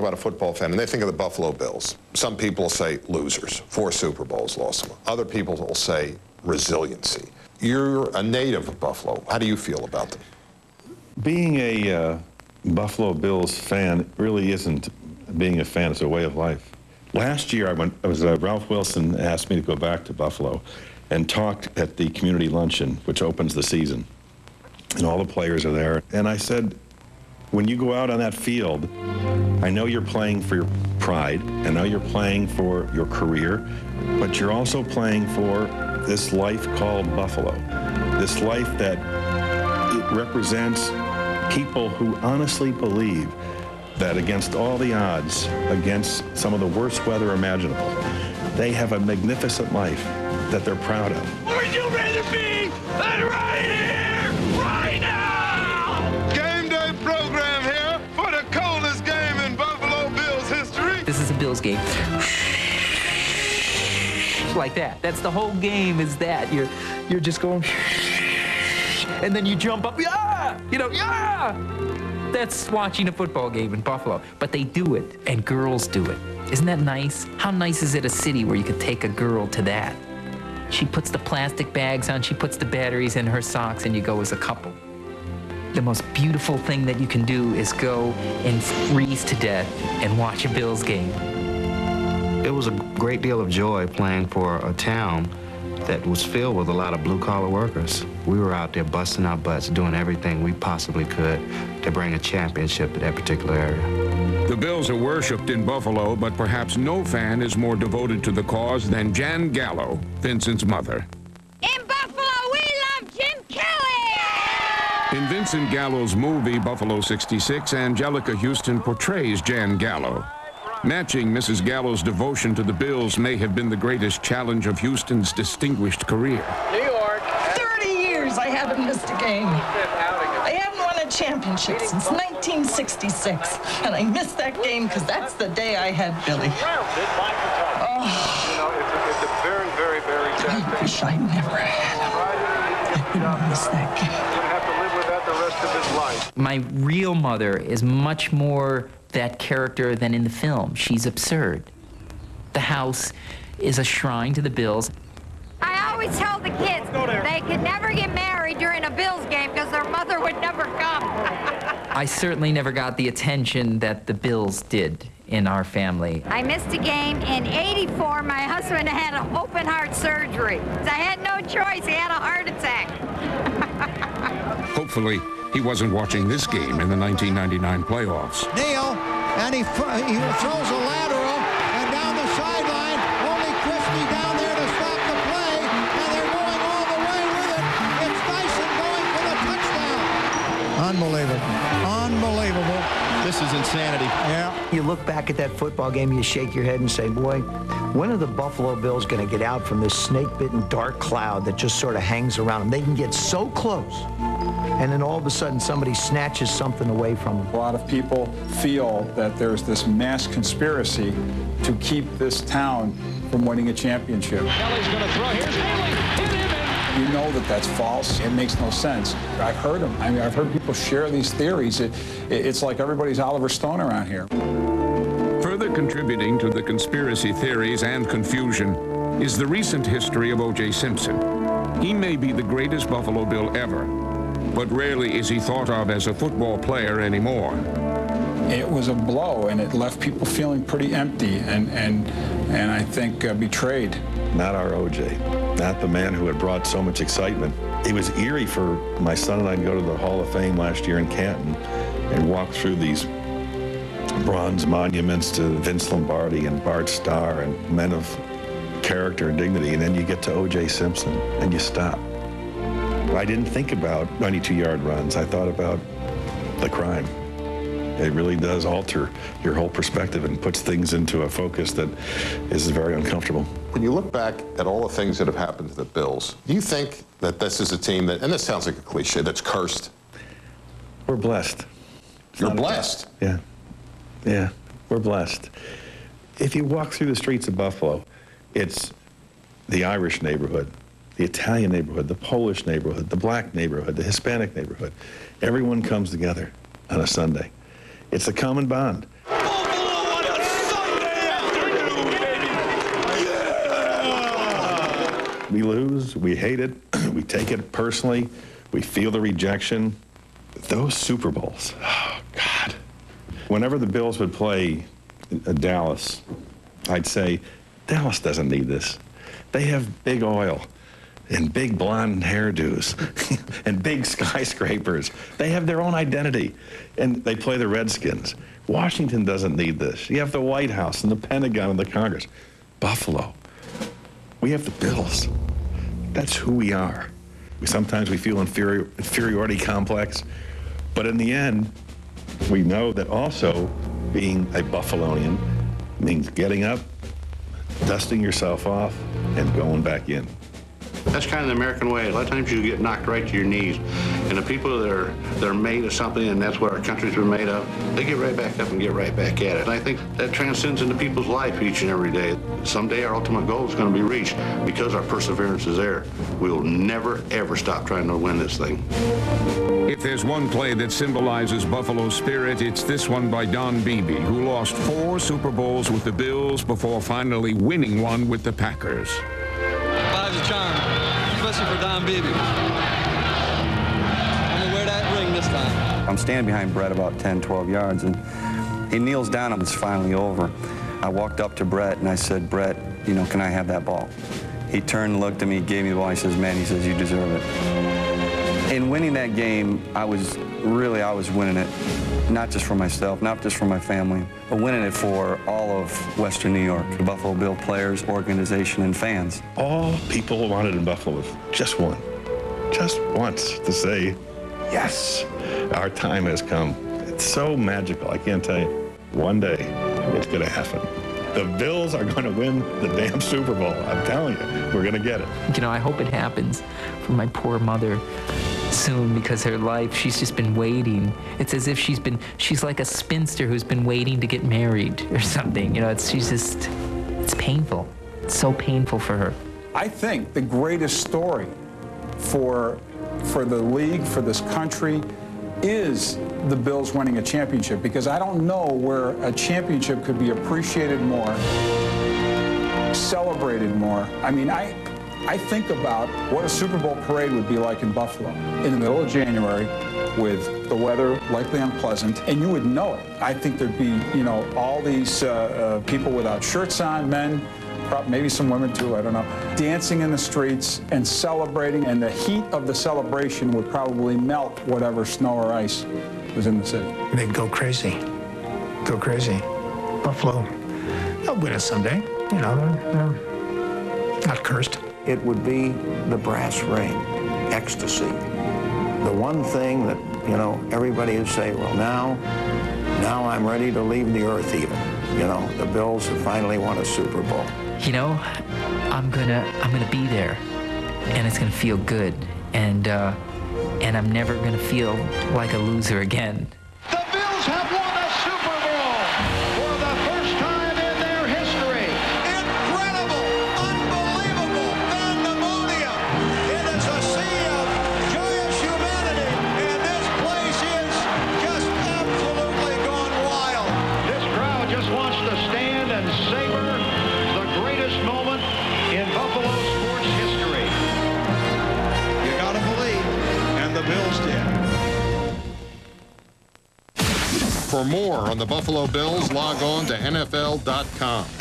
about a football fan and they think of the Buffalo Bills, some people say losers, four Super Bowls lost them. Other people will say resiliency. You're a native of Buffalo. How do you feel about them? Being a uh, Buffalo Bills fan really isn't being a fan, it's a way of life. Last year, I, went, was uh, Ralph Wilson asked me to go back to Buffalo and talk at the community luncheon, which opens the season. And all the players are there. And I said, when you go out on that field, I know you're playing for your pride. I know you're playing for your career, but you're also playing for this life called Buffalo. This life that it represents people who honestly believe that against all the odds, against some of the worst weather imaginable, they have a magnificent life that they're proud of. Is a Bills game. Like that. That's the whole game is that. You're you're just going and then you jump up, yeah! You know, yeah! That's watching a football game in Buffalo. But they do it, and girls do it. Isn't that nice? How nice is it a city where you could take a girl to that? She puts the plastic bags on, she puts the batteries in her socks, and you go as a couple. The most beautiful thing that you can do is go and freeze to death and watch a Bills game. It was a great deal of joy playing for a town that was filled with a lot of blue-collar workers. We were out there busting our butts, doing everything we possibly could to bring a championship to that particular area. The Bills are worshipped in Buffalo, but perhaps no fan is more devoted to the cause than Jan Gallo, Vincent's mother. In Buffalo, we love Jim Kelly! In Vincent Gallo's movie, Buffalo 66, Anjelica Huston portrays Jan Gallo. Matching Mrs. Gallo's devotion to the Bills may have been the greatest challenge of Huston's distinguished career. New York. 30 years I haven't missed a game. I haven't won a championship since 1966. And I missed that game because that's the day I had Billy. Oh. You know, it's, it's a very, very, very sad I wish I never had him. I wouldn't miss that game. Rest of his life. My real mother is much more that character than in the film. She's absurd. The house is a shrine to the Bills. I always tell the kids they could never get married during a Bills game because their mother would never come. I certainly never got the attention that the Bills did in our family. I missed a game in 84. My husband had an open heart surgery. I had no choice. He had a heart attack. Hopefully, he wasn't watching this game in the 1999 playoffs. Neal, and he, he throws a lateral, and down the sideline, only Christie down there to stop the play, and they're going all the way with it. It's Dyson going for the touchdown. Unbelievable. Unbelievable. This is insanity. Yeah. You look back at that football game, you shake your head and say, boy, when are the Buffalo Bills going to get out from this snake-bitten dark cloud that just sort of hangs around them? They can get so close, and then all of a sudden somebody snatches something away from them. A lot of people feel that there's this mass conspiracy to keep this town from winning a championship. Kelly's going to throw. Here's Haley. Hit him. You know that that's false. It makes no sense. I've heard them. I mean, I've heard people share these theories. It, it, it's like everybody's Oliver Stone around here. Further contributing to the conspiracy theories and confusion is the recent history of O.J. Simpson. He may be the greatest Buffalo Bill ever, but rarely is he thought of as a football player anymore. It was a blow, and it left people feeling pretty empty and, and, and I think uh, betrayed. Not our OJ, not the man who had brought so much excitement. It was eerie for my son and I to go to the Hall of Fame last year in Canton and walk through these bronze monuments to Vince Lombardi and Bart Starr and men of character and dignity, and then you get to O.J. Simpson and you stop. I didn't think about 92-yard runs. I thought about the crime. It really does alter your whole perspective and puts things into a focus that is very uncomfortable. When you look back at all the things that have happened to the Bills, do you think that this is a team that, and this sounds like a cliche, that's cursed? We're blessed. It's You're blessed. Yeah. Yeah. We're blessed. If you walk through the streets of Buffalo, it's the Irish neighborhood, the Italian neighborhood, the Polish neighborhood, the black neighborhood, the Hispanic neighborhood. Everyone comes together on a Sunday. It's a common bond. we lose, we hate it, we take it personally, we feel the rejection. Those Super Bowls, oh God. Whenever the Bills would play uh, Dallas, I'd say, Dallas doesn't need this. They have big oil and big blonde hairdos and big skyscrapers. They have their own identity, and they play the Redskins. Washington doesn't need this. You have the White House and the Pentagon and the Congress. Buffalo, we have the Bills. That's who we are. We, sometimes we feel inferior, inferiority complex, but in the end, we know that also being a Buffalonian means getting up, dusting yourself off, and going back in. That's kind of the American way. A lot of times you get knocked right to your knees. And the people that are, that are made of something, and that's what our country's been made of, they get right back up and get right back at it. And I think that transcends into people's life each and every day. Someday our ultimate goal is going to be reached because our perseverance is there. We will never, ever stop trying to win this thing. If there's one play that symbolizes Buffalo's spirit, it's this one by Don Beebe, who lost four Super Bowls with the Bills before finally winning one with the Packers. Five's a charm, especially for Don Beebe. I'm gonna wear that ring this time. I'm standing behind Brett about 10, 12 yards, and he kneels down and it's finally over. I walked up to Brett and I said, Brett, you know, can I have that ball? He turned looked at me, gave me the ball. He says, man, he says, you deserve it. In winning that game, I was really, I was winning it, not just for myself, not just for my family, but winning it for all of Western New York, the Buffalo Bill players, organization, and fans. All people wanted in Buffalo was just one, just once to say, yes, our time has come. It's so magical. I can't tell you. One day, it's going to happen. The Bills are going to win the damn Super Bowl. I'm telling you, we're going to get it. You know, I hope it happens for my poor mother soon because her life, she's just been waiting. It's as if she's been, she's like a spinster who's been waiting to get married or something. You know, it's, she's just, it's painful. It's so painful for her. I think the greatest story for, for the league, for this country, is the Bills winning a championship because I don't know where a championship could be appreciated more, celebrated more. I mean, I, I think about what a Super Bowl parade would be like in Buffalo in the middle of January with the weather likely unpleasant, and you would know it. I think there'd be, you know, all these uh, uh, people without shirts on, men, maybe some women too, I don't know, dancing in the streets and celebrating, and the heat of the celebration would probably melt whatever snow or ice was in the city. They'd go crazy. Go crazy. Buffalo, they'll win it someday. You know, they're, they're not cursed. It would be the brass ring, ecstasy. The one thing that, you know, everybody would say, well, now, now I'm ready to leave the earth even. You know, the Bills have finally won a Super Bowl. You know, I'm gonna, I'm gonna be there, and it's gonna feel good, and uh, and I'm never gonna feel like a loser again. For more on the Buffalo Bills, log on to NFL.com.